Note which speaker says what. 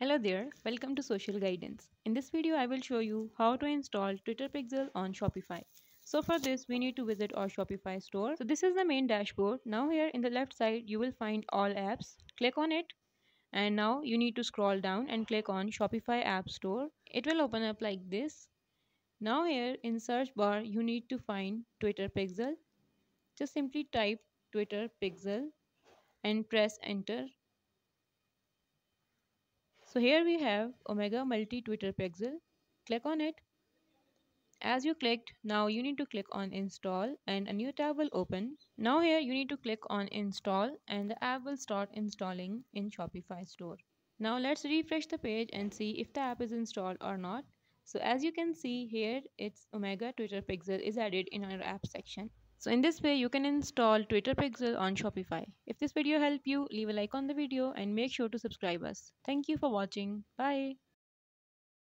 Speaker 1: Hello there, welcome to Social Guidance. In this video, I will show you how to install Twitter Pixel on Shopify. So for this, we need to visit our Shopify store. So this is the main dashboard. Now here in the left side, you will find all apps. Click on it and now you need to scroll down and click on Shopify App Store. It will open up like this. Now here in search bar, you need to find Twitter Pixel. Just simply type Twitter Pixel and press enter so here we have Omega Multi Twitter Pixel. Click on it. As you clicked, now you need to click on install and a new tab will open. Now here you need to click on install and the app will start installing in Shopify store. Now let's refresh the page and see if the app is installed or not. So as you can see here, it's Omega Twitter Pixel is added in our app section. So in this way, you can install Twitter Pixel on Shopify. If this video helped you, leave a like on the video and make sure to subscribe us. Thank you for watching. Bye.